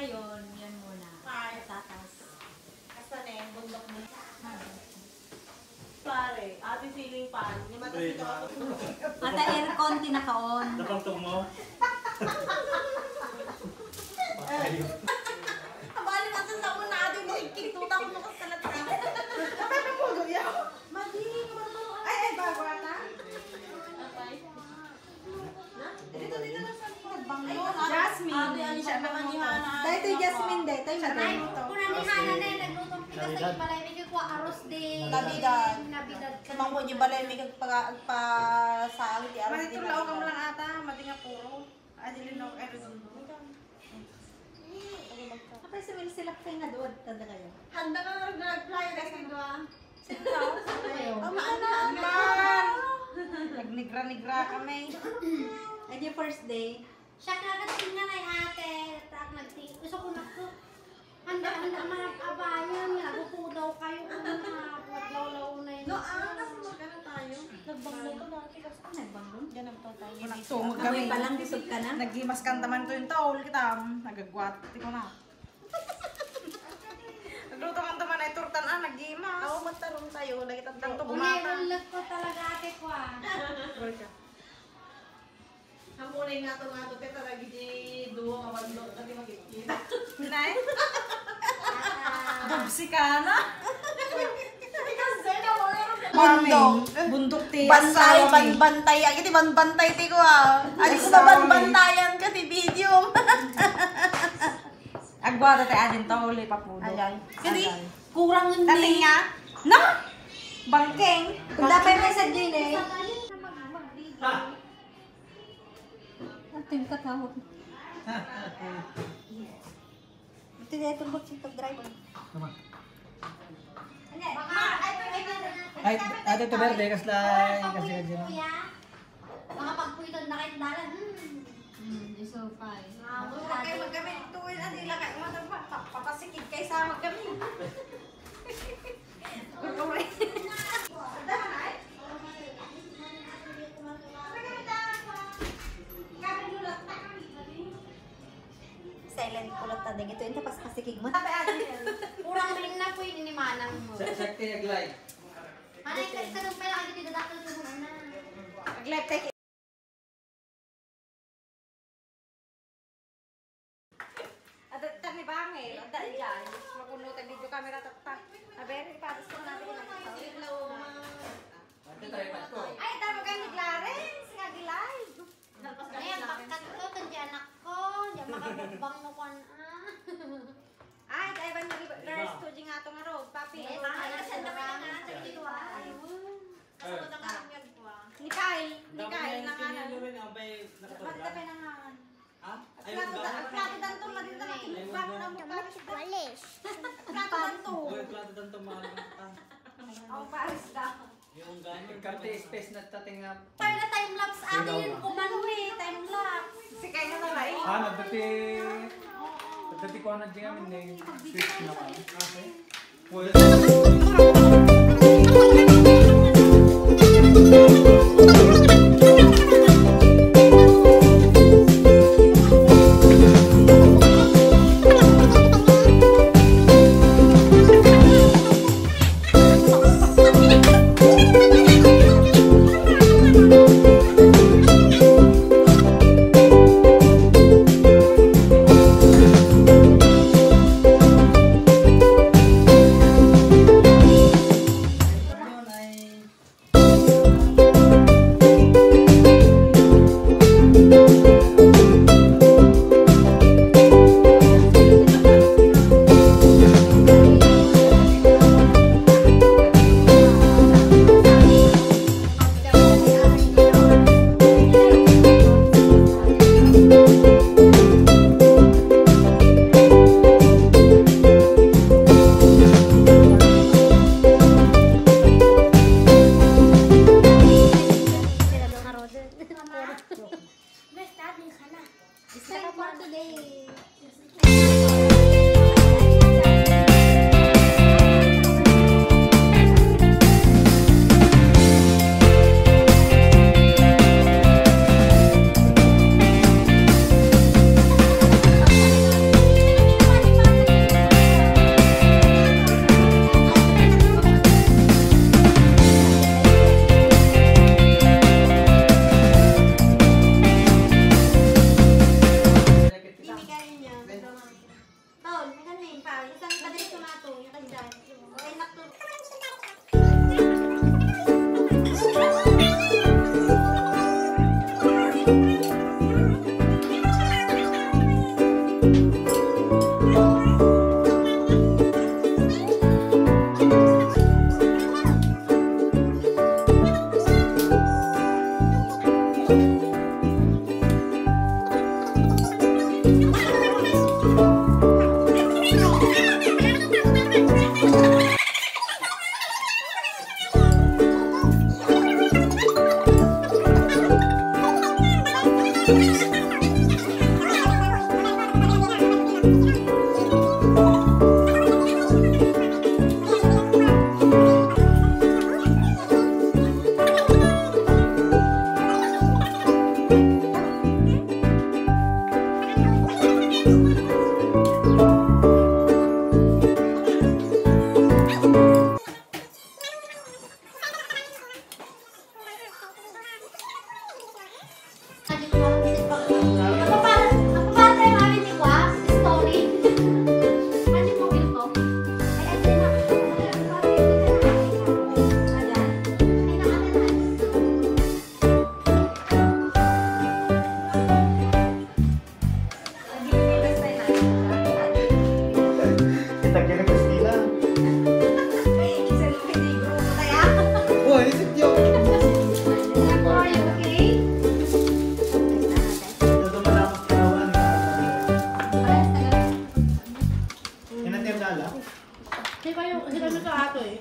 ngayon, yan muna. Pare. Tatas. Kasan eh, bundok mo. Pare, ate feeling pan. Ni matasig ako. Ata aircon tinakaon. Napantong mo? Kabali na sa sabon na ate mo ikituta ko nung kasalat ka. Kapag na po yaw. Madi, Ay, ay, bago ata. Dito, dito na sa Banglo. Jasmine. Ate, ano siya naman ni Hana? Yung Jasmine day. Tayo na Ay, tayo. kuna ni Hana na naglutong pikas sa balay may kuha aros de. Nabidad. Nabidad ka. Samang po di balay may kagpa pa sa di aras di Manitulaw ka mo lang ata, mati nga puro. Ka rin. Kapag sa Will sila kayo na doon, tada kayo. Handa ka na nag-fly kasi doon. Kayo. Oh, maana. Man! Nagnigra-nigra kami. And yung first day, Siya kagating na ate. Tak nagting. Gusto ko na ko. Handa handa manap abayan. Nagupo daw kayo. Una. Wadlaw-law na yun. No, ah, kasi magkano tayo? Nagbanglo ko dati kasi. ano nagbangon? Ganun to tayo. Tumog Kami kami. pa lang, busog ka na. Nagimas kantaman ko yung taol kita. Nagagwat. Di ko na. Hamunin nga to nga to, teta lagi di duwa mabando, kasi magkikita. Pinay? Bubsi ka na. Bundok. Bundok ti. Bantay, ban bantay, ban bantay ti ko ah. Alis na ban bantayan ka ti video. Agwata tayo adin taol ay papudo. Alay. Kasi kurang Tating hindi. nga. Na! Bangkeng. Kung dapat may sa din eh. Sakalin na mag-video. Ito yung kakahot. Ito na itong box yung driver. Baka, ay, ay, Ay, ate to verde kasi lang kasi kasi no. Mga pagpuitan na kayo dalan. Hmm. Hmm, yung sofa eh. Huwag kayo maggamit ito. Hindi lang kayo matagpa. Papasikid kayo sa maggamit. Silent kulot na din. Ito yung tapas kasikig mo. Kurang rin na po yun ni Manang mo. Sa sakti naglay. Anay, kasi ka nung pala agad dito dakil ko muna. Mag-left take. At ito ni Bangil. Ang dahil dyan. Mapuno tayo video camera tatak. Aberi, patas ko natin yung pasko. Ay, tama kayo ni Clarence. Nga live. Ayan, pagkat ko, kandi anak ko. Diyan makabukbang no kwan ah. Ay, tayo ba nag girls to dyan nga ito nga road. Papi. Eh, Ay, ay, saan na sarap. ba nga dito ah? Kasunod ang kamyag ko ah. Ni Kyle. Ni Kyle na nga na. rin ang bay Bakit tayo na nga? Ha? Ay, Plato wag da, plato danto na din na Bago na mo Paris. Plato danto. Uy, plato tanto mahal ng ta. Oh, Paris daw. Yung ganyan. Karte space na tating. Tayo na time lapse ate yun kumano eh, time lapse. Si Kyle na nalay. Ah, nagdati. Nagdati ko na dyan switch na pa. Okay. Well, It's time for today. Sila na sa ato eh.